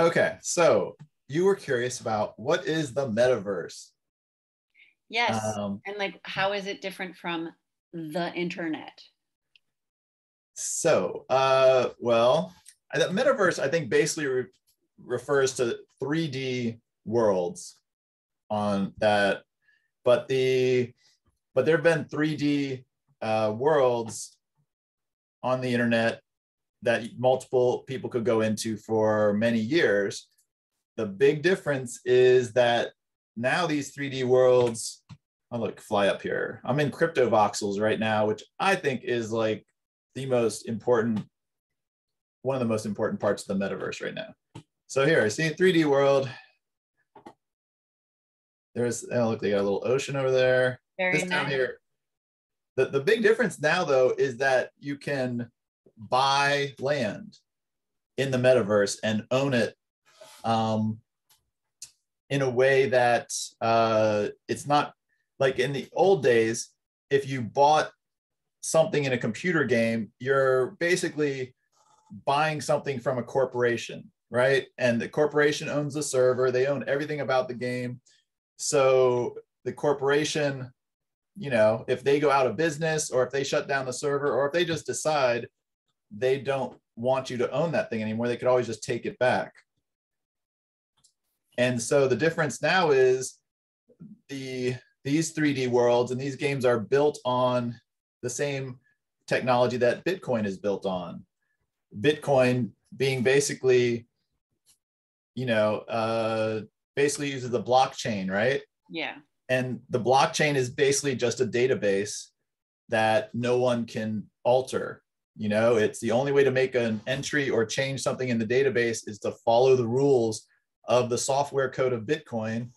Okay, so you were curious about what is the metaverse? Yes. Um, and like, how is it different from the internet? So, uh, well, the metaverse, I think, basically re- refers to 3D worlds on that, but the but there have been 3D uh, worlds on the internet that multiple people could go into for many years. The big difference is that now these 3D worlds, oh look, fly up here. I'm in crypto voxels right now, which I think is like the most important, one of the most important parts of the metaverse right now. So here, I see a 3D world. There's, oh look, they got a little ocean over there. Very this nice. here. The, the big difference now though is that you can buy land in the metaverse and own it um, in a way that uh, it's not like in the old days, if you bought something in a computer game, you're basically buying something from a corporation, right? And the corporation owns the server, they own everything about the game. So the corporation, you know, if they go out of business or if they shut down the server or if they just decide they don't want you to own that thing anymore, they could always just take it back. And so the difference now is the these 3D worlds and these games are built on the same technology that Bitcoin is built on. Bitcoin being basically, you know, uh, basically uses the blockchain, right? Yeah. And the blockchain is basically just a database that no one can alter. You know, it's the only way to make an entry or change something in the database is to follow the rules of the software code of Bitcoin,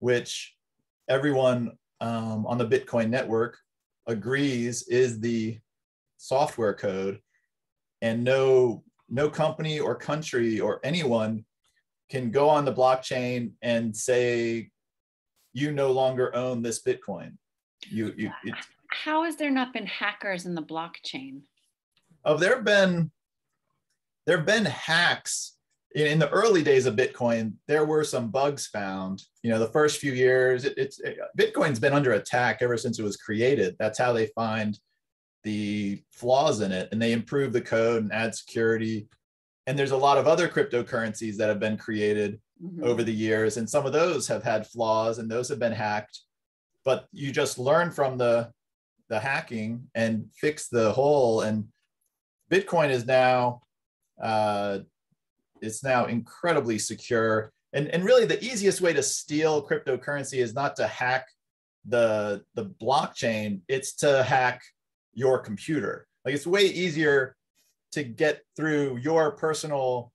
which everyone um, on the Bitcoin network agrees is the software code, and no no company or country or anyone can go on the blockchain and say you no longer own this Bitcoin. You, you how has there not been hackers in the blockchain? Oh, there have been there have been hacks in the early days of Bitcoin, there were some bugs found. You know, the first few years, it, it's it, Bitcoin's been under attack ever since it was created. That's how they find the flaws in it, and they improve the code and add security. And there's a lot of other cryptocurrencies that have been created mm-hmm. over the years, and some of those have had flaws, and those have been hacked. But you just learn from the the hacking and fix the hole. And Bitcoin is now uh, it's now incredibly secure. And, and really the easiest way to steal cryptocurrency is not to hack the, the blockchain, it's to hack your computer. Like it's way easier to get through your personal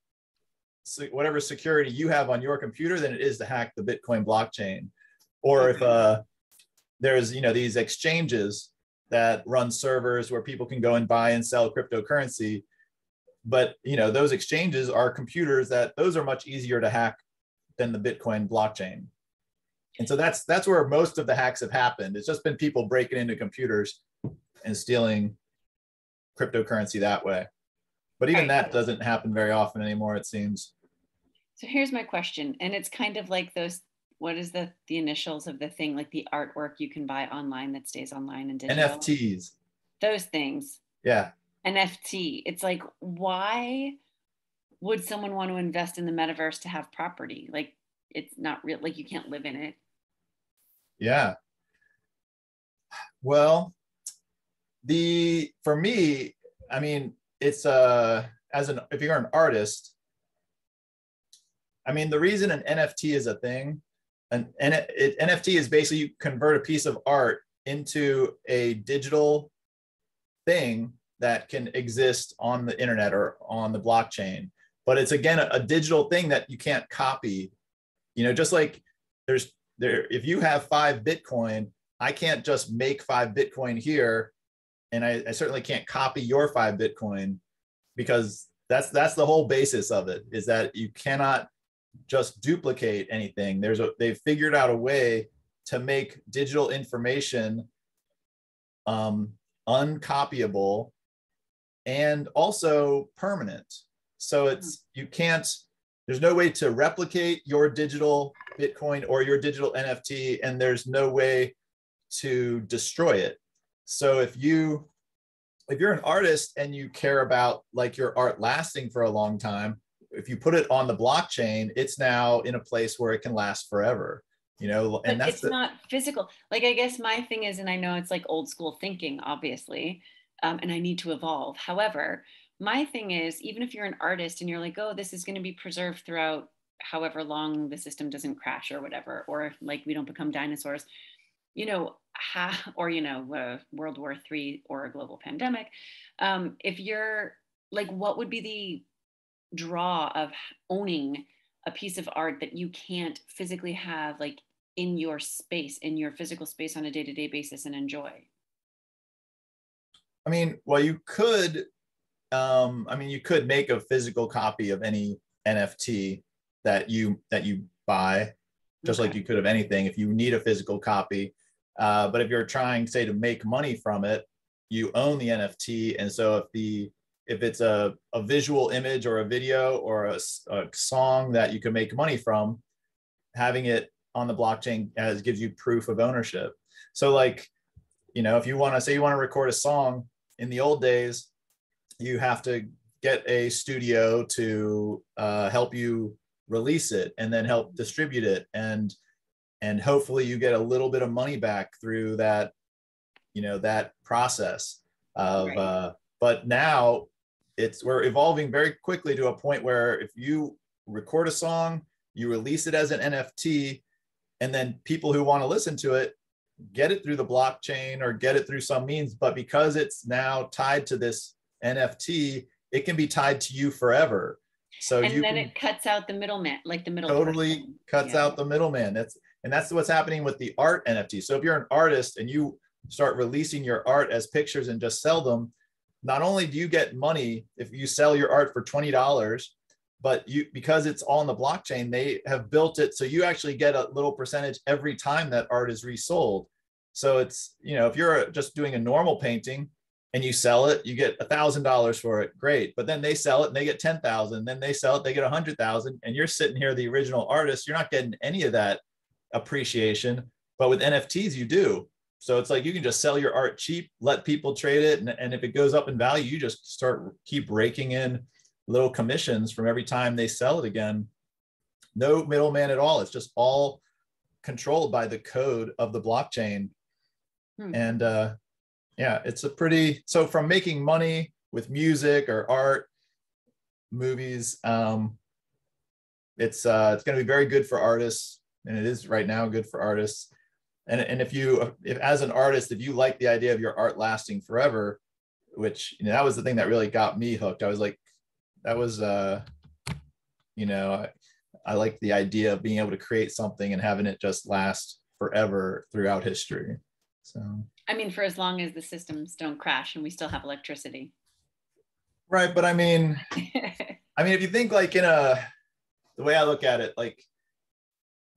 whatever security you have on your computer than it is to hack the Bitcoin blockchain. Or if uh, there's you know these exchanges that run servers where people can go and buy and sell cryptocurrency, but you know those exchanges are computers that those are much easier to hack than the bitcoin blockchain. And so that's that's where most of the hacks have happened. It's just been people breaking into computers and stealing cryptocurrency that way. But even that doesn't happen very often anymore it seems. So here's my question and it's kind of like those what is the the initials of the thing like the artwork you can buy online that stays online and digital nfts those things yeah NFT. It's like, why would someone want to invest in the metaverse to have property? Like, it's not real, like, you can't live in it. Yeah. Well, the, for me, I mean, it's, uh, as an, if you're an artist, I mean, the reason an NFT is a thing, an, an it, NFT is basically you convert a piece of art into a digital thing that can exist on the internet or on the blockchain. But it's again a, a, digital thing that you can't copy. You know just like there's there if you have five bitcoin i can't just make five bitcoin here and I, I certainly can't copy your five bitcoin because that's that's the whole basis of it is that you cannot just duplicate anything there's a they've figured out a way to make digital information um, uncopyable and also permanent. So it's you can't there's no way to replicate your digital Bitcoin or your digital NFT, and there's no way to destroy it. So if you if you're an artist and you care about like your art lasting for a long time, if you put it on the blockchain, it's now in a place where it can last forever. You know, and but that's it's the, not physical. Like I guess my thing is, and I know it's like old school thinking, obviously, um, and I need to evolve. However, my thing is, even if you're an artist and you're like, oh, this is going to be preserved throughout however long the system doesn't crash or whatever, or if like we don't become dinosaurs, you know, ha, or you know, uh, World War Three or a global pandemic. Um, if you're like, what would be the draw of owning a piece of art that you can't physically have like in your space, in your physical space on a day-to-day basis and enjoy? I mean, well, you could um, I mean, you could make a physical copy of any NFT that you that you buy, just okay. like you could of anything. If you need a physical copy, uh, but if you're trying, say, to make money from it, you own the NFT, and so if the if it's a, a visual image or a video or a, a song that you can make money from, having it on the blockchain as gives you proof of ownership. So like, you know, if you want to say you want to record a song in the old days, you have to get a studio to uh, help you release it and then help distribute it and and hopefully you get a little bit of money back through that you know that process of right. uh, but now it's we're evolving very quickly to a point where if you record a song you release it as an nft and then people who want to listen to it get it through the blockchain or get it through some means but because it's now tied to this NFT, it can be tied to you forever. So and you then it cuts out the middleman, like the middle. Totally person. cuts yeah. out the middleman. That's and that's what's happening with the art NFT. So if you're an artist and you start releasing your art as pictures and just sell them, not only do you get money if you sell your art for twenty dollars, but you because it's all on the blockchain, they have built it so you actually get a little percentage every time that art is resold. So it's you know if you're just doing a normal painting, and you sell it, you get a thousand dollars for it. Great. But then they sell it and they get 10,000. Then they sell it, they get a hundred thousand. And you're sitting here, the original artist, you're not getting any of that appreciation. But with NFTs, you do. So it's like you can just sell your art cheap, let people trade it. And, and if it goes up in value, you just start keep raking in little commissions from every time they sell it again. No middleman at all. It's just all controlled by the code of the blockchain. Hmm. And uh, yeah, it's a pretty so from making money with music or art, movies, um, it's uh, it's going to be very good for artists, and it is right now good for artists. And and if you if as an artist, if you like the idea of your art lasting forever, which you know that was the thing that really got me hooked. I was like, that was uh, you know, I, I like the idea of being able to create something and having it just last forever throughout history. So I mean, for as long as the systems don't crash and we still have electricity. Right. But I mean, I mean, if you think like in a, the way I look at it, like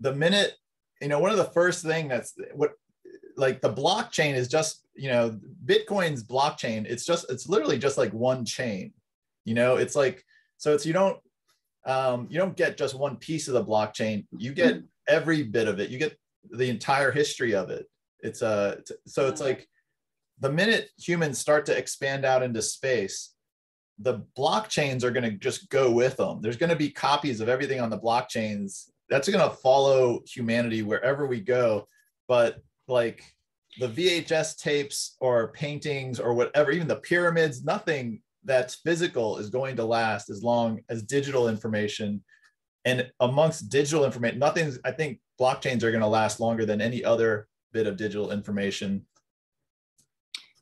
the minute, you know, one of the first thing that's what, like the blockchain is just, you know, Bitcoin's blockchain, it's just, it's literally just like one chain, you know, it's like, so it's, you don't, um, you don't get just one piece of the blockchain, you get mm-hmm. every bit of it, you get the entire history of it. It's a uh, so it's like the minute humans start to expand out into space the blockchains are going to just go with them there's going to be copies of everything on the blockchains that's going to follow humanity wherever we go but like the vhs tapes or paintings or whatever even the pyramids nothing that's physical is going to last as long as digital information and amongst digital information nothing's i think blockchains are going to last longer than any other bit of digital information.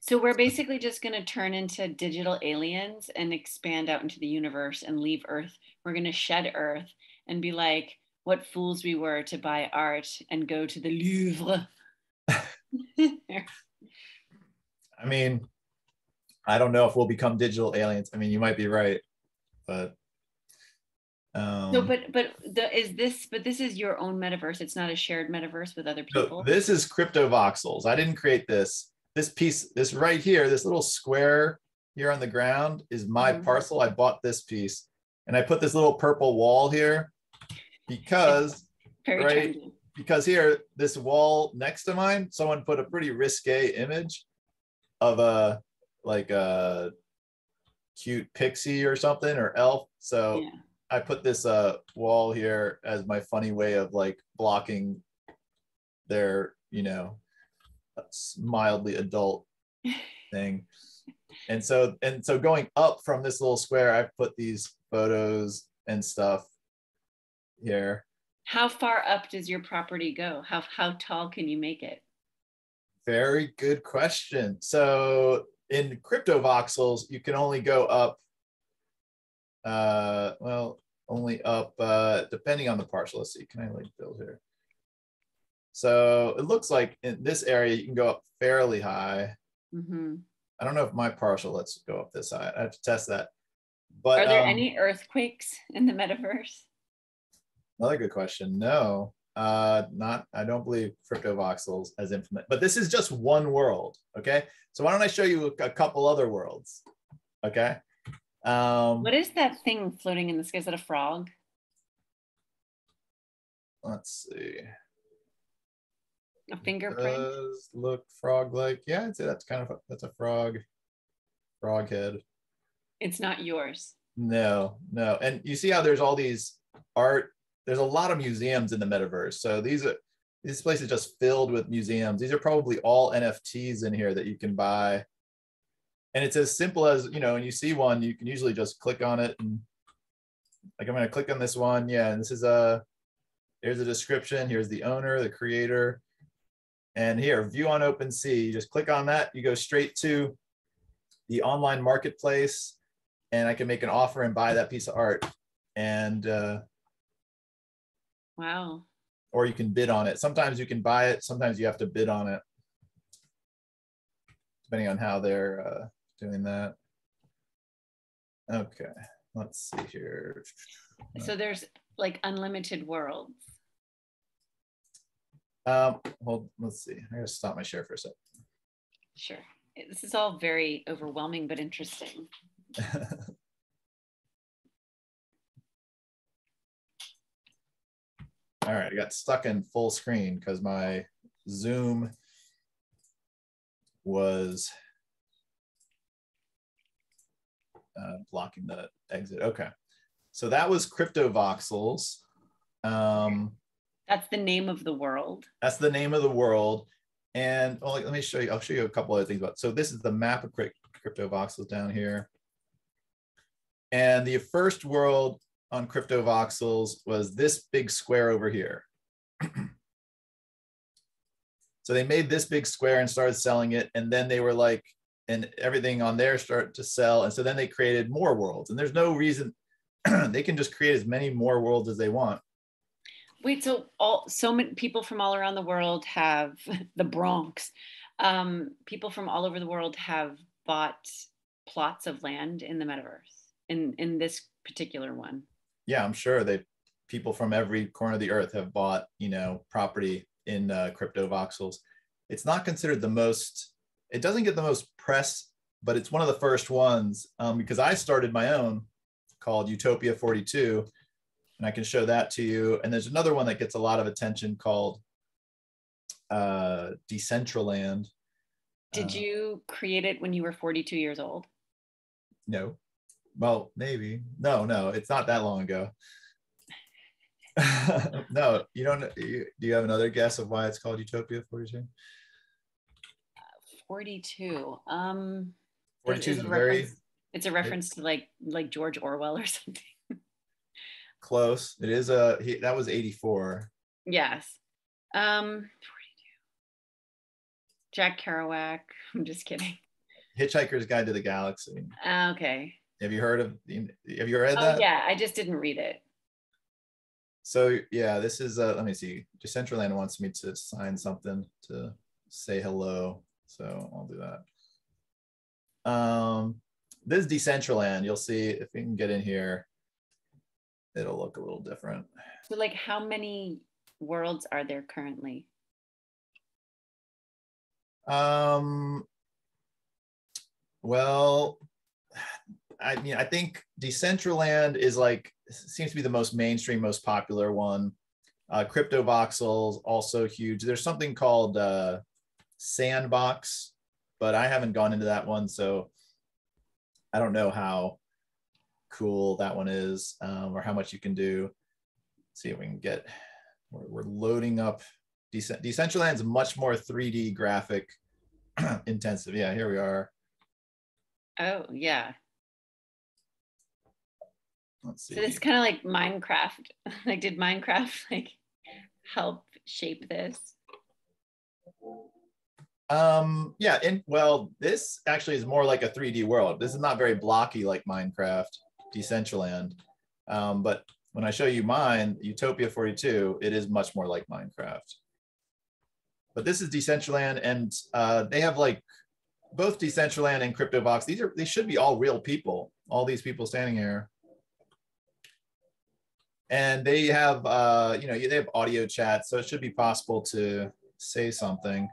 So we're basically just going to turn into digital aliens and expand out into the universe and leave Earth. We're going to shed Earth and be like, what fools we were to buy art and go to the Louvre. I mean, I don't know if we'll become digital aliens. I mean, you might be right, but um, no, but but the, is this? But this is your own metaverse. It's not a shared metaverse with other people. So this is crypto voxels. I didn't create this. This piece, this right here, this little square here on the ground is my mm-hmm. parcel. I bought this piece, And I put this little purple wall here because Very Right. trendy. because here this wall next to mine, someone put a pretty risque image of a like a cute pixie or something or elf. So Yeah. I put this uh wall here as my funny way of like blocking their, you know, mildly adult thing. And so and so going up from this little square, I've put these photos and stuff here. How far up does your property go? How how tall can you make it? Very good question. So in crypto voxels, you can only go up, uh, well, only up, uh, depending on the parcel. Let's see, can I like build here? So it looks like in this area, you can go up fairly high. hmm I don't know if my parcel lets go up this high. I have to test that. But Are there um, any earthquakes in the metaverse? Another good question. No, uh, not. I don't believe crypto voxels as implement. But this is just one world. Okay. So why don't I show you a, a couple other worlds? Okay. Um, What is that thing floating in the sky? Is it a frog? let's see. A fingerprint? Does look frog-like? Yeah, I'd say that's kind of a, that's a frog. Frog head. it's not yours. No, no. And you see how there's all these art. There's a lot of museums in the metaverse. So these are this place is just filled with museums. These are probably all NFTs in here that you can buy. And it's as simple as, you know, when you see one, you can usually just click on it and like I'm gonna click on this one. Yeah, and this is a here's a description. Here's the owner, the creator. And here, view on OpenSea. You just click on that, you go straight to the online marketplace and I can make an offer and buy that piece of art. And uh, Wow. or you can bid on it. Sometimes you can buy it, sometimes you have to bid on it, depending on how they're uh, doing that. Okay, let's see here. So there's like unlimited worlds. Um, well, let's see. I gotta stop my share for a sec. Sure. This is all very overwhelming but interesting. All right, I got stuck in full screen because my Zoom was uh, blocking the exit. Okay, so that was Crypto Voxels. Um, That's the name of the world. that's the name of the world. And well, let me show you. I'll show you a couple other things about. So this is the map of Crypto Voxels down here. And the first world on Crypto Voxels was this big square over here. so they made this big square and started selling it. And then they were like, and everything on there started to sell. And so then they created more worlds. And there's no reason they can just create as many more worlds as they want. Wait, so all so many people from all around the world have the Bronx. Um, people from all over the world have bought plots of land in the metaverse. In in this particular one. Yeah, I'm sure they people from every corner of the earth have bought, you know, property in uh, crypto voxels. It's not considered the most. It doesn't get the most press, but it's one of the first ones um, because I started my own called Utopia 42, and I can show that to you. And there's another one that gets a lot of attention called uh, Decentraland. Did Uh, you create it when you were 42 years old? No. Well, maybe. No, no, it's not that long ago. no, you don't. You, do you have another guess of why it's called Utopia 42? 42. Um 42 is a very reference- it's a reference to like like George Orwell or something. close. It is a, he, that was 84. Yes. Um 42. Jack Kerouac. I'm just kidding. Hitchhiker's Guide to the Galaxy. Ah, Okay. Have you heard of, have you read Oh that? yeah, I just didn't read it. So yeah, this is, uh, let me see. Decentraland wants me to sign something to say hello. So I'll do that. Um, this is Decentraland. You'll see if we can get in here, it'll look a little different. So like how many worlds are there currently? Um, well, I mean, I think Decentraland is like seems to be the most mainstream, most popular one. Uh, Crypto Voxels also huge. There's something called uh, Sandbox, but I haven't gone into that one, so I don't know how cool that one is um, or how much you can do. Let's see if we can get. We're, we're loading up. Decent is much more 3D graphic intensive. Yeah, here we are. Oh yeah. Let's see. So it's kind of like Minecraft. like, did Minecraft like help shape this? Um, yeah, and well, this actually is more like a 3D world. This is not very blocky like Minecraft, Decentraland. Um, but when I show you mine, Utopia 42, it is much more like Minecraft. But this is Decentraland, and uh, they have like both Decentraland and CryptoVox. These are they should be all real people. All these people standing here and they have uh, you know they have audio chat, so it should be possible to say something.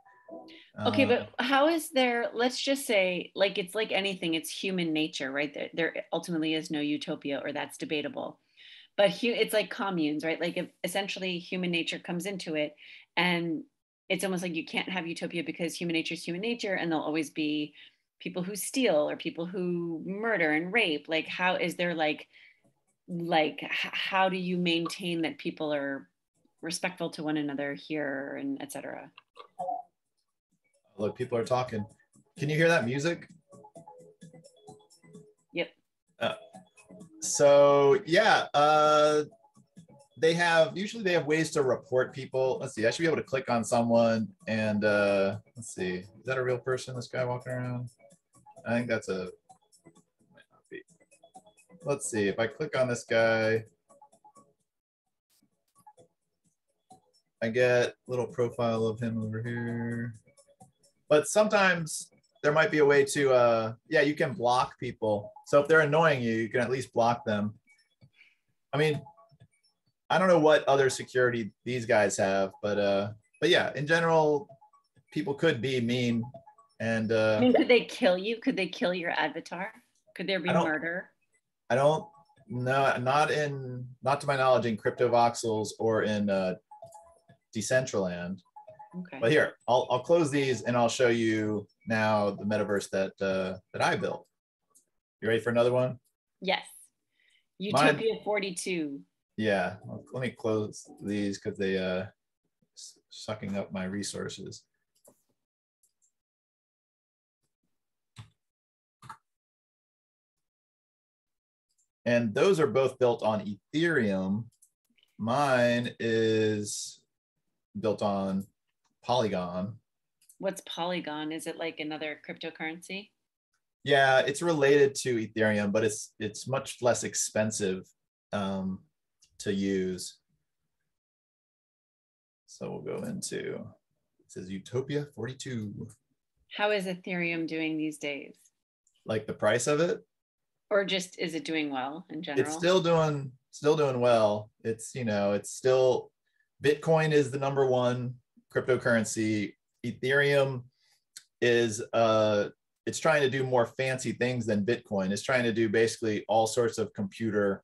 Okay, Uh, but how is there, let's just say, like it's like anything, it's human nature, right? There, there ultimately is no utopia, or that's debatable. But hu- it's like communes, right? Like if essentially human nature comes into it, and it's almost like you can't have utopia because human nature is human nature, and there'll always be people who steal or people who murder and rape. Like, how is there like, like, how do you maintain that people are respectful to one another here and et cetera? look, people are talking. Can you hear that music? Yep. Uh, so yeah, uh, they have usually they have ways to report people. Let's see. I should be able to click on someone and uh, let's see. Is that a real person? This guy walking around? I think that's a. might not be. Let's see. If I click on this guy, I get a little profile of him over here. But sometimes there might be a way to, uh, yeah, you can block people. So if they're annoying you, you can at least block them. I mean, I don't know what other security these guys have, but uh, but yeah, in general, people could be mean, and uh, I mean, could they kill you? Could they kill your avatar? Could there be murder? I don't know, not in, not to my knowledge, in crypto voxels or in uh, Decentraland. Okay. But here, I'll, I'll close these and I'll show you now the metaverse that uh, that I built. You ready for another one? Yes. Utopia 42. Yeah, let me close these because they uh sucking up my resources. And those are both built on Ethereum. Mine is built on Polygon. What's Polygon? Is it like another cryptocurrency? Yeah, it's related to Ethereum, but it's it's much less expensive um, to use. So we'll go into it says Utopia 42, How is Ethereum doing these days? like the price of it. Or just is it doing well in general? It's still doing still doing well. It's you know it's still Bitcoin is the number one cryptocurrency. Ethereum is uh it's trying to do more fancy things than Bitcoin. It's trying to do basically all sorts of computer,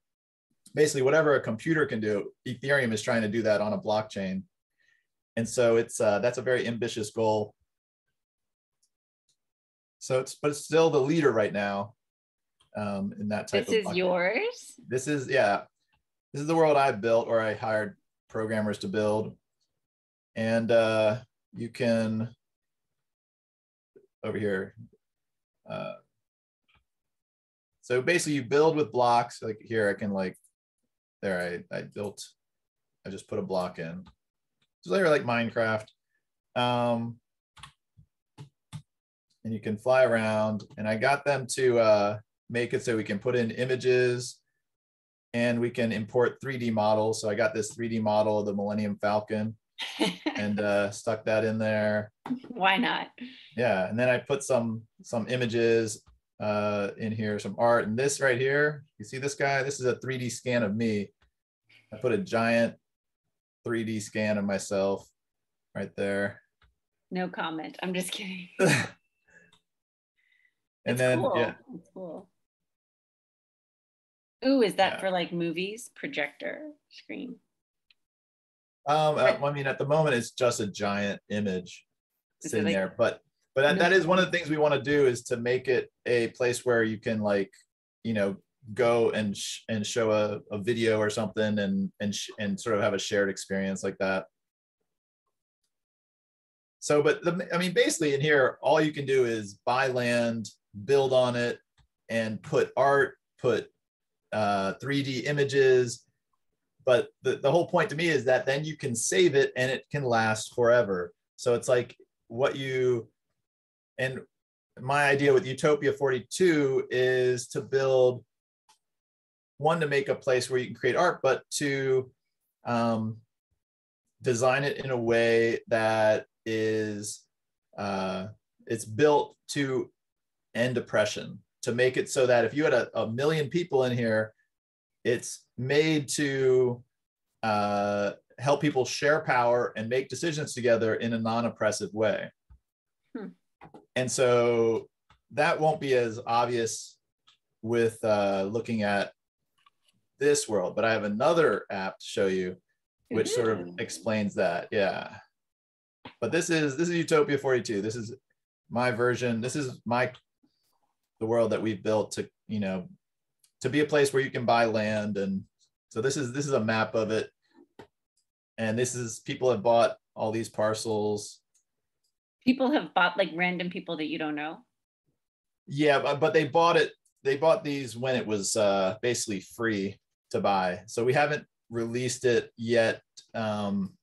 basically whatever a computer can do. Ethereum is trying to do that on a blockchain, and so it's uh, that's a very ambitious goal. So it's but it's still the leader right now um, in that type this of. is blockchain. yours? This is yeah, this is the world I built, or I hired programmers to build, and uh, you can over here. Uh, so basically, you build with blocks. Like here, I can like there. I I built. I just put a block in. Just later like Minecraft. Um, and you can fly around. And I got them to uh, make it so we can put in images and we can import 3D models. So I got this 3D model of the Millennium Falcon and uh, stuck that in there. Why not? Yeah, and then I put some some images uh, in here, some art, and this right here. You see this guy? This is a 3D scan of me. I put a giant 3D scan of myself right there. No comment. I'm just kidding. and It's then cool. yeah, It's cool. Ooh, is that Yeah. for like movies, projector, screen? Um, uh, I mean, at the moment, it's just a giant image Is sitting like- there, but but that, that is one of the things we want to do is to make it a place where you can like, you know, go and sh- and show a, a video or something and and sh- and sort of have a shared experience like that. So, but the, I mean, basically in here, all you can do is buy land, build on it, and put art, put uh, 3D images. But the, the whole point to me is that then you can save it and it can last forever. So it's like what you, and my idea with Utopia 42 is to build one to make a place where you can create art, but to um, design it in a way that is uh, it's built to end oppression to make it so that if you had a, a million people in here it's made to uh, help people share power and make decisions together in a non-oppressive way. Hmm. and so that won't be as obvious with uh, looking at this world but i have another app to show you which sort of explains that yeah. But this is this is utopia 42 this is my version. This is my the world that we've built to you know to be a place where you can buy land. And so this is this is a map of it. And this is people have bought all these parcels. People have bought like random people that you don't know. yeah but, but they bought it they bought these when it was uh basically free to buy. So we haven't released it yet um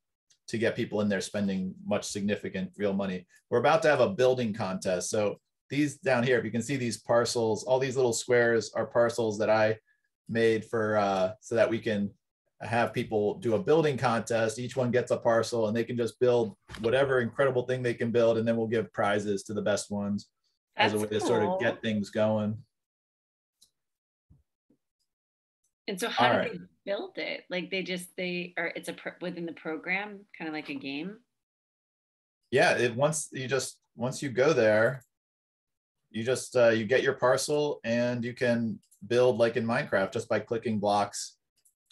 to get people in there spending much significant real money. We're about to have a building contest. So these down here if you can see these parcels all these little squares are parcels that i made for uh so that we can have people do a building contest each one gets a parcel and they can just build whatever incredible thing they can build and then we'll give prizes to the best ones as a way That's to sort of get things going. And so how All do right. they build it? Like they just they are it's a within the program, kind of like a game. Yeah, it once you just once you go there, you just uh, you get your parcel and you can build like in Minecraft just by clicking blocks.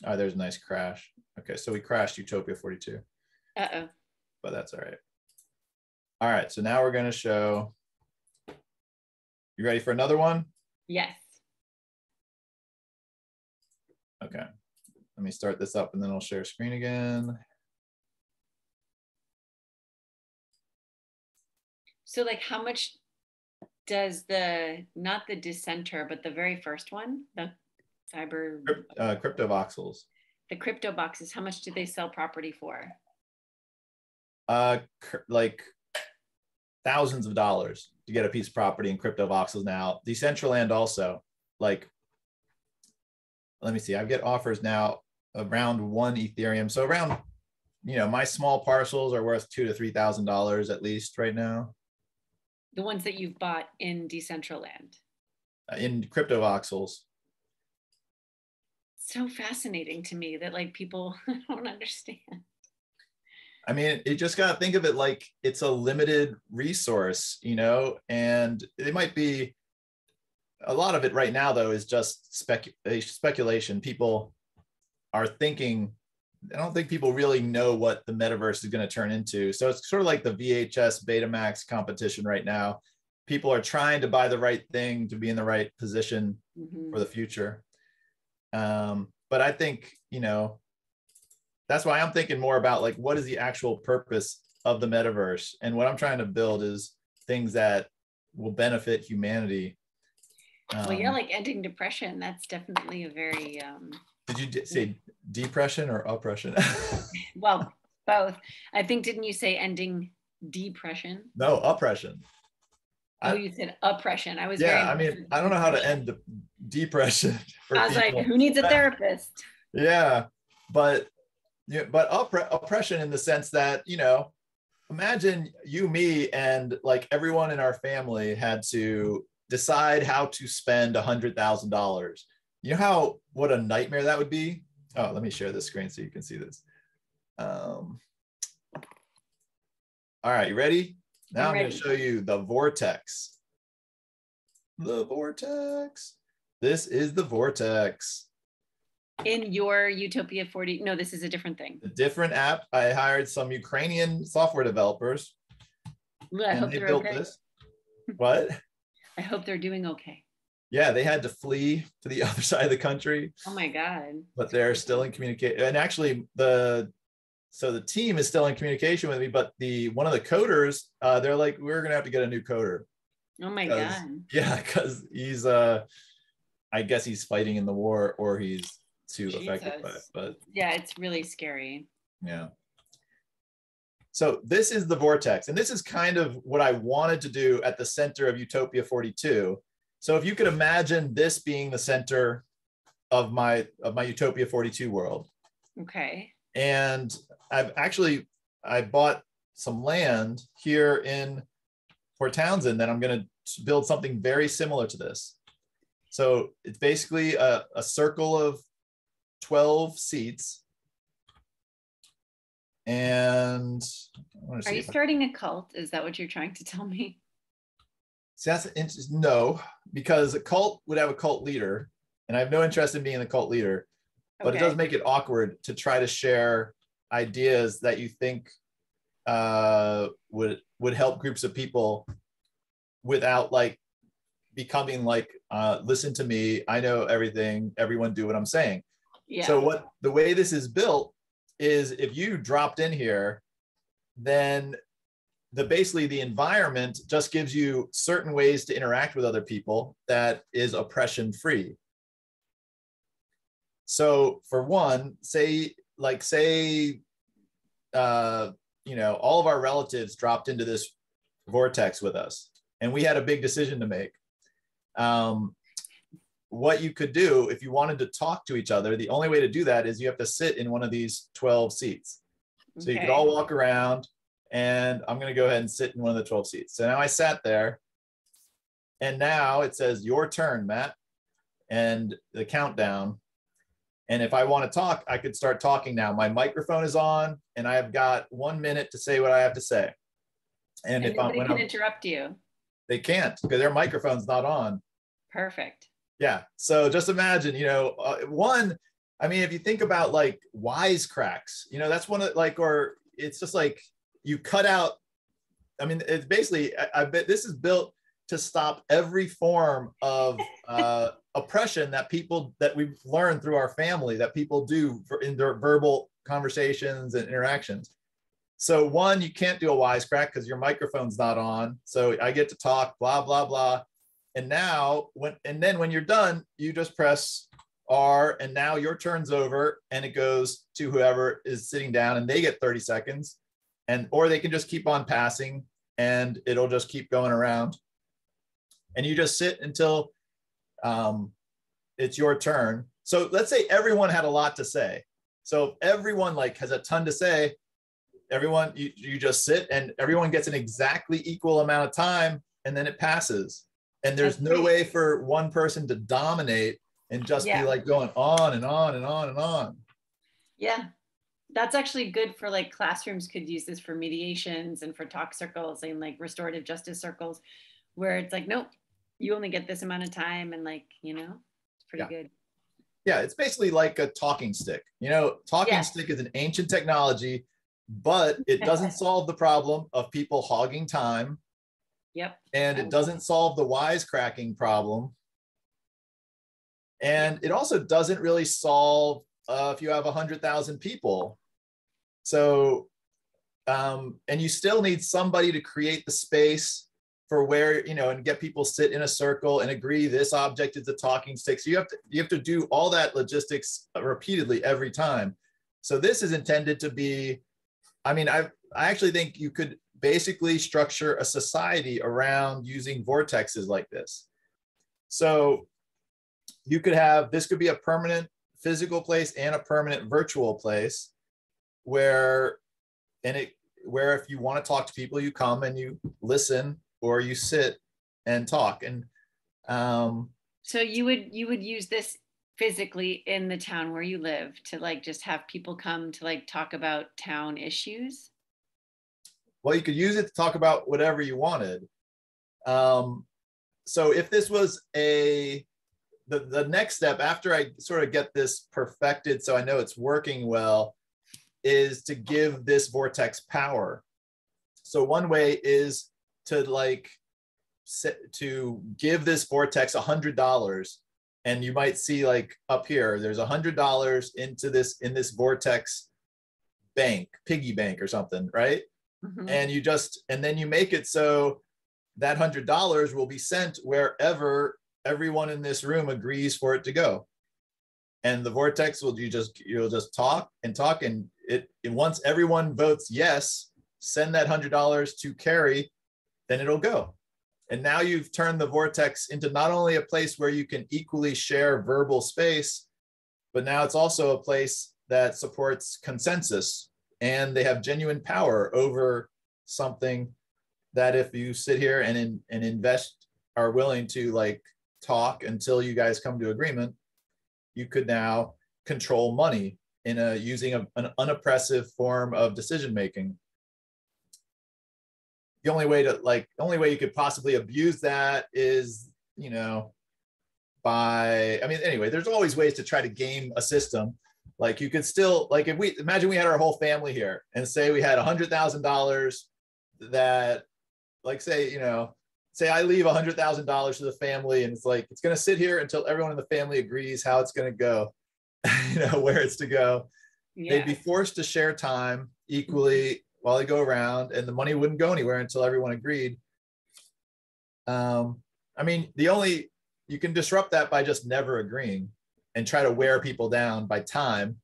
Oh, there's a nice crash. Okay, so we crashed Utopia 42, Uh oh. but that's all right. All right, so now we're gonna show. You ready for another one? Yes. Okay, let me start this up and then I'll share screen again. So like how much does the not the dissenter, but the very first one, the cyber Uh, crypto voxels. the crypto boxes, how much do they sell property for? uh like thousands of dollars to get a piece of property in crypto voxels now decentraland also like let me see i get offers now around one ethereum so around you know my small parcels are worth two to three thousand dollars at least right now The ones that you've bought in Decentraland. uh, in crypto voxels So fascinating to me that like people don't understand. I mean, you just got to think of it like it's a limited resource, you know, and it might be a lot of it right now, though, is just spec- speculation. People are thinking, I don't think people really know what the metaverse is going to turn into. So it's sort of like the VHS Betamax competition right now. People are trying to buy the right thing to be in the right position Mhm. for the future. Um, but I think, you know, that's why I'm thinking more about like what is the actual purpose of the metaverse? And what I'm trying to build is things that will benefit humanity. well, yeah, Um, like ending depression. That's definitely a very um, did you d- say depression or oppression? well, both. I think didn't you say ending depression? no, oppression. Oh, I- you said oppression. I was Yeah, I mean, I don't know how to end de- depression. I was people. like, who needs a therapist? yeah but yeah but oppre- oppression in the sense that you know imagine you me and like everyone in our family had to decide how to spend a hundred thousand dollars you know how what a nightmare that would be oh let me share this screen so you can see this um all right you ready now I'm i'm, going to show you the vortex the vortex this is the vortex In your Utopia 40, no, this is a different thing. A different app. I hired some Ukrainian software developers. I hope they they're built okay. this. What? I hope they're doing okay. Yeah, they had to flee to the other side of the country, Oh my God. but they're still in communication. And actually, the so the team is still in communication with me, but the one of the coders, uh, they're like, we're gonna have to get a new coder. Oh my God. Yeah, because he's uh I guess he's fighting in the war or he's too affected by it. But Yeah, it's really scary. yeah. So this is the vortex, and this is kind of what I wanted to do at the center of Utopia 42. So if you could imagine this being the center of my of my Utopia 42 world, Okay. and I've actually I bought some land here in Port Townsend that I'm going to build something very similar to this. So it's basically a, a circle of 12 seats. And I Are you starting a cult? Is that what you're trying to tell me? See, that's interest, no, because a cult would have a cult leader, and I have no interest in being the cult leader. but it does make it awkward to try to share ideas that you think uh, would would help groups of people without like becoming like uh, listen to me i know everything everyone do what i'm saying Yeah. so what the way this is built is if you dropped in here then the basically the environment just gives you certain ways to interact with other people that is oppression free. So for one say like say uh you know all of our relatives dropped into this vortex with us and we had a big decision to make. Um what you could do if you wanted to talk to each other the only way to do that is you have to sit in one of these 12 seats. So you could all walk around and i'm going to go ahead and sit in one of the 12 seats so now i sat there and now it says your turn matt and the countdown and if i want to talk i could start talking now my microphone is on and i've got one minute to say what i have to say and, And if i'm when can I'm, interrupt you. they can't because their microphone's not on Perfect. yeah. So just imagine, you know, uh, one, I mean, if you think about like wisecracks, you know, that's one of like, or it's just like you cut out. I mean, it's basically, I, I bet this is built to stop every form of uh, oppression that people that we've learned through our family that people do for, in their verbal conversations and interactions. So one, you can't do a wisecrack because your microphone's not on. So I get to talk, blah blah blah and now when and then when you're done you just press r and now your turn's over and it goes to whoever is sitting down and they get 30 seconds and or they can just keep on passing and it'll just keep going around. And you just sit until um, it's your turn. So let's say everyone had a lot to say. So everyone like has a ton to say. Everyone you, you just sit and everyone gets an exactly equal amount of time and then it passes. And there's no way for one person to dominate and just Yeah. be like going on and on and on and on. Yeah. That's actually good for like classrooms could use this for mediations and for talk circles and like restorative justice circles where it's like, nope, you only get this amount of time and like, you know, it's pretty Yeah. good. yeah it's basically like a talking stick you know talking stick is an ancient technology but it doesn't solve the problem of people hogging time Yep. and it doesn't solve the wisecracking problem and it also doesn't really solve uh, if you have 100000 people so um, and you still need somebody to create the space for where you know and get people sit in a circle and agree this object is a talking stick. So you have to you have to do all that logistics repeatedly every time. So this is intended to be i mean i i actually think you could basically structure a society around using vortexes like this. So you could have this could be a permanent physical place and a permanent virtual place where and it where if you want to talk to people you come and you listen or you sit and talk and um So you would you would use this physically in the town where you live to like just have people come to like talk about town issues? well you could use it to talk about whatever you wanted um so if this was a the, the next step after I sort of get this perfected so I know it's working well is to give this vortex power. So one way is to like to give this vortex a hundred dollars and you might see like up here there's a hundred dollars into this in this vortex bank piggy bank or something right mm-hmm. and you just and then you make it so that hundred dollars will be sent wherever everyone in this room agrees for it to go and the vortex will you just you'll just talk and talk and it, it once everyone votes yes send that hundred dollars to carrie then it'll go. And now you've turned the vortex into not only a place where you can equally share verbal space, but now it's also a place that supports consensus and they have genuine power over something that if you sit here and, in, and invest are willing to like talk until you guys come to agreement, you could now control money in a using a, an unoppressive form of decision making the only way to like the only way you could possibly abuse that is you know by i mean anyway there's always ways to try to game a system. Like you could still like if we imagine we had our whole family here and say we had a hundred thousand dollars that like say you know say i leave a hundred thousand dollars to the family and it's like it's going to sit here until everyone in the family agrees how it's going to go you know where it's to go yeah. they'd be forced to share time equally while they go around, and the money wouldn't go anywhere until everyone agreed. Um, I mean, the only you can disrupt that by just never agreeing and try to wear people down by time,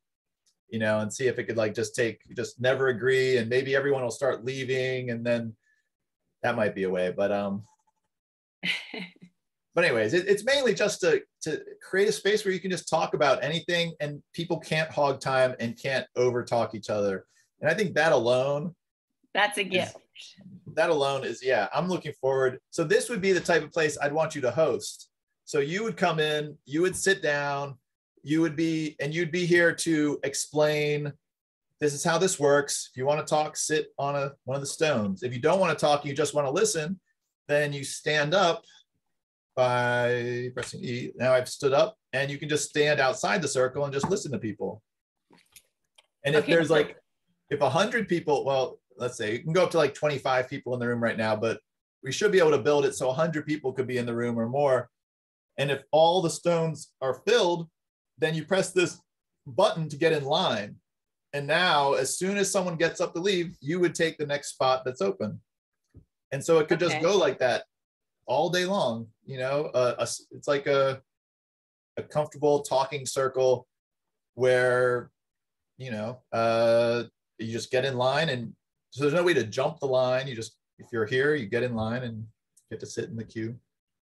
you know, and see if it could like just take just never agree, and maybe everyone will start leaving, and then that might be a way. But um, but anyways, it, it's mainly just to to create a space where you can just talk about anything, and people can't hog time and can't over talk each other and I think that alone that's a gift. Is, that alone is yeah, I'm looking forward. So this would be the type of place I'd want you to host. So you would come in, you would sit down, you would be and you'd be here to explain this is how this works. If you want to talk, sit on a one of the stones. If you don't want to talk, you just want to listen, then you stand up by pressing E. Now I've stood up and you can just stand outside the circle and just listen to people. And if okay, there's like if 100 people, well, let's say you can go up to like 25 people in the room right now, but we should be able to build it so 100 people could be in the room or more. And if all the stones are filled, then you press this button to get in line. And now, as soon as someone gets up to leave, you would take the next spot that's open. And so it could okay. just go like that all day long. You know, uh, a, it's like a, a comfortable talking circle where, you know, uh, you just get in line and so there's no way to jump the line. You just, if you're here, you get in line and get to sit in the queue.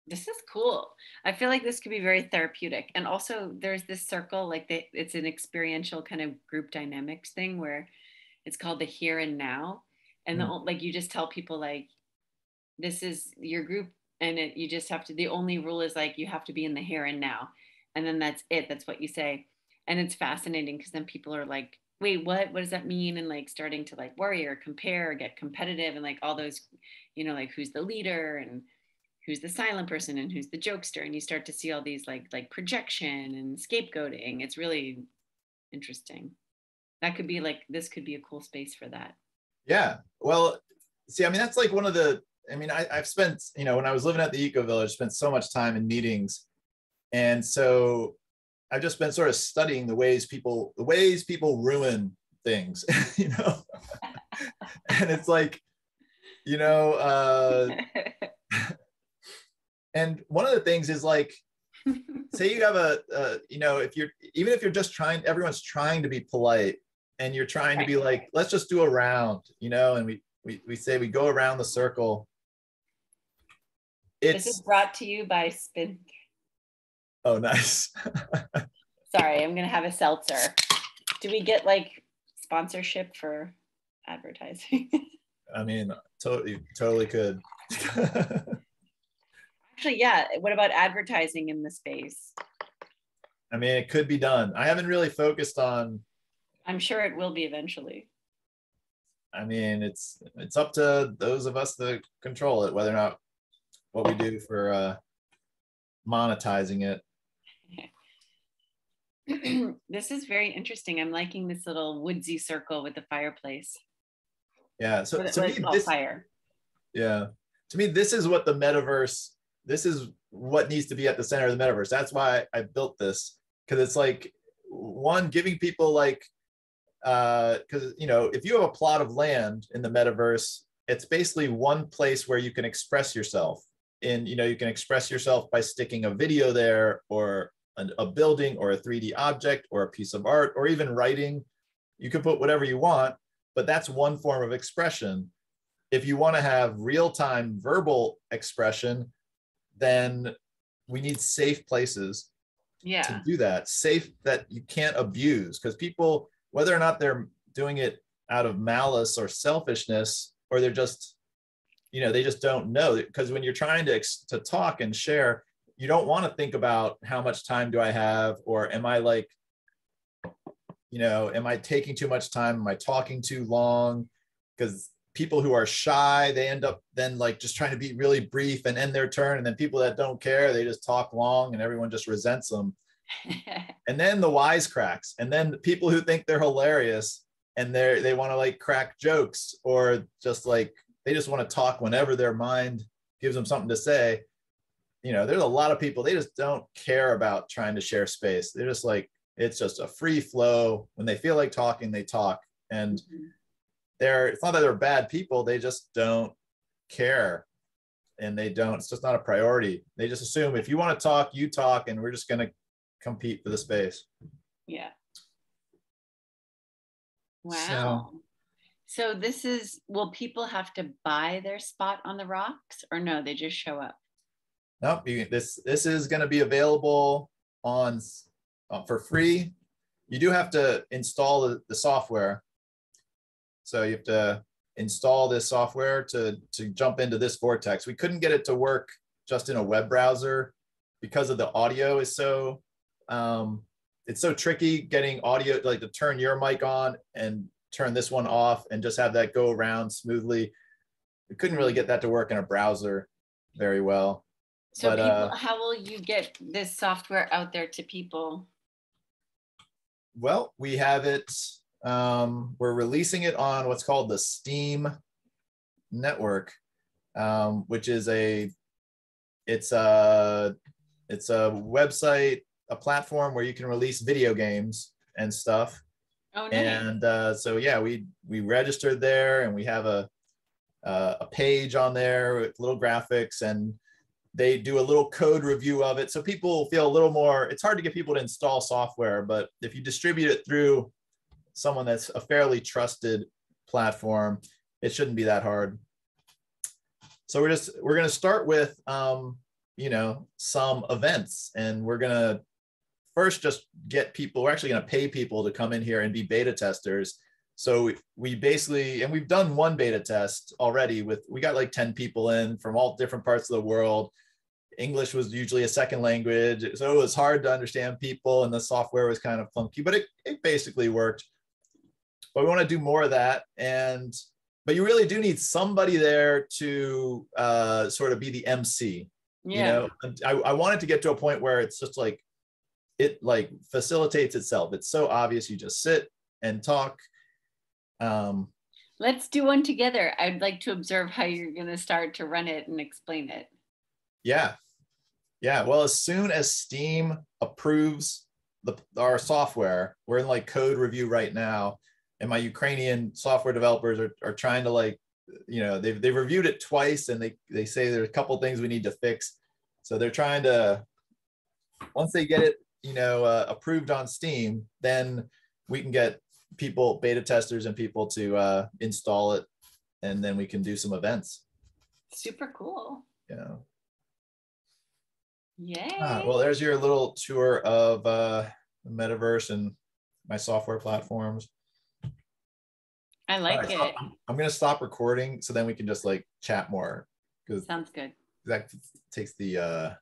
This is cool. I feel like this could be very therapeutic. And also there's this circle, like they, it's an experiential kind of group dynamics thing where it's called the here and now. And mm. the, like you just tell people like, this is your group and it, you just have to, the only rule is like, you have to be in the here and now. And then that's it. That's what you say. And it's fascinating because then people are like, wait what what does that mean and like starting to like worry or compare or get competitive and like all those you know like who's the leader and who's the silent person and who's the jokester and you start to see all these like like projection and scapegoating it's really interesting that could be like this could be a cool space for that yeah well see i mean that's like one of the i mean I, i've spent you know when i was living at the eco village spent so much time in meetings and so I've just been sort of studying the ways people the ways people ruin things, you know. and it's like, you know, uh, and one of the things is like, say you have a, uh, you know, if you're even if you're just trying, everyone's trying to be polite, and you're trying to be like, let's just do a round, you know, and we we we say we go around the circle. It's, this is brought to you by Spin Oh, nice. Sorry, I'm gonna have a seltzer. Do we get like sponsorship for advertising? I mean, totally, totally could. Actually, yeah. What about advertising in the space? I mean, it could be done. I haven't really focused on. I'm sure it will be eventually. I mean, it's it's up to those of us that control it, whether or not what we do for uh, monetizing it this is very interesting. I'm liking this little woodsy circle with the fireplace. Yeah. So to me, this, fire. yeah, to me, this is what the metaverse. This is what needs to be at the center of the metaverse. That's why I built this because it's like one giving people like because you know if you have a plot of land in the metaverse it's basically one place where you can express yourself and you know you can express yourself by sticking a video there or an, a building or a 3d object or a piece of art or even writing you can put whatever you want but that's one form of expression if you want to have real-time verbal expression then we need safe places Yeah. to do that safe that you can't abuse because people whether or not they're doing it out of malice or selfishness or they're just you know they just don't know because when you're trying to to talk and share you don't want to think about how much time do i have or am i like you know am i taking too much time? Am i talking too long? Because people who are shy they end up then like just trying to be really brief and end their turn and then people that don't care they just talk long and everyone just resents them and then the wisecracks and then the people who think they're hilarious and they're they want to like crack jokes or just like they just want to talk whenever their mind gives them something to say. You know there's a lot of people they just don't care about trying to share space. They're just like it's just a free flow. When they feel like talking they talk. And mm-hmm. they're it's not that they're bad people they just don't care. And they don't it's just not a priority. They just assume if you want to talk you talk and we're just going to compete for the space. Yeah. Wow. So, this is will people have to buy their spot on the rocks or no, they just show up? nope you, this this is going to be available on uh, for free. You do have to install the, the software. So you have to install this software to to jump into this vortex. We couldn't get it to work just in a web browser because of the audio is so um it's so tricky getting audio like to turn your mic on and turn this one off and just have that go around smoothly we couldn't really get that to work in a browser very well So But, people, uh, how will you get this software out there to people? Well, we have it. Um, we're releasing it on what's called the Steam network, um, which is a it's a it's a website, a platform where you can release video games and stuff. Oh. And uh, so yeah, we we registered there, and we have a uh, a page on there with little graphics and they do a little code review of it so people feel a little more it's hard to get people to install software but if you distribute it through someone that's a fairly trusted platform it shouldn't be that hard so we're just we're going to start with um, you know some events and we're going to first just get people we're actually going to pay people to come in here and be beta testers. So we, we basically and we've done one beta test already with we got like 10 people in from all different parts of the world. English was usually a second language so it was hard to understand people and the software was kind of clunky, but it, it basically worked. But we want to do more of that and but you really do need somebody there to uh, sort of be the mc yeah. you know? I, I wanted to get to a point where it's just like it like facilitates itself. It's so obvious. You just sit and talk. Um Let's do one together. I'd like to observe how you're going to start to run it and explain it. yeah. Yeah. Well as soon as steam approves the our software we're in like code review right now and my ukrainian software developers are, are trying to like you know they've, they've reviewed it twice and they they say there's a couple things we need to fix. So they're trying to once they get it you know uh, approved on steam then we can get people beta testers and people to uh, install it and then we can do some events Super cool. Yeah. know Yay. Ah, well, there's your little tour of uh, the metaverse and my software platforms. I like right, it. so I'm, I'm gonna stop recording so then we can just like chat more Sounds good. that takes the uh.